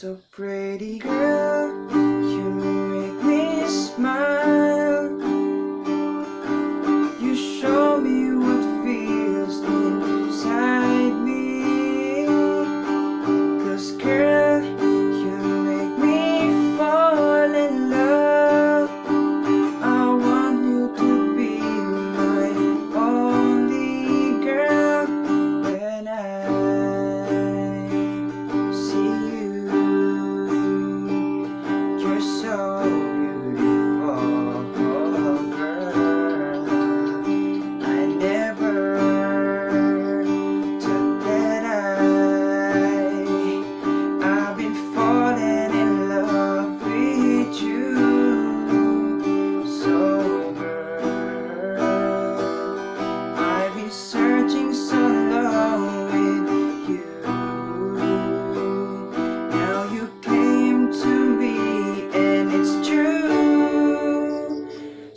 So pretty girl,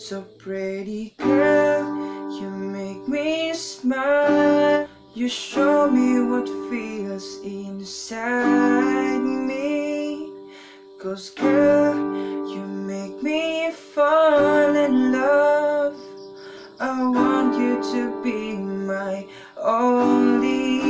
So pretty girl, you make me smile. You show me what feels inside me. Cause girl, you make me fall in love. I want you to be my only